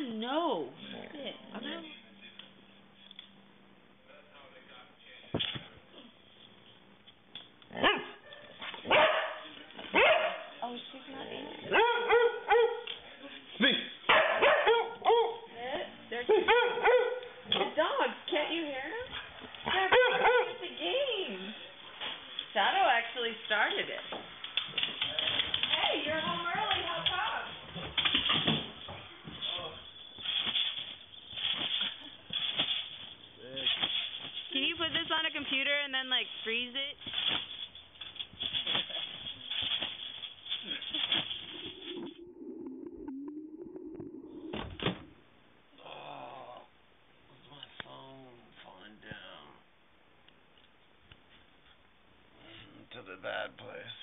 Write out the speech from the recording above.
didn't know. Oh, she's not in it. Dogs, can't you hear him? Yeah, it's game. Shadow actually started it. computer and then like freeze it? to the bad place?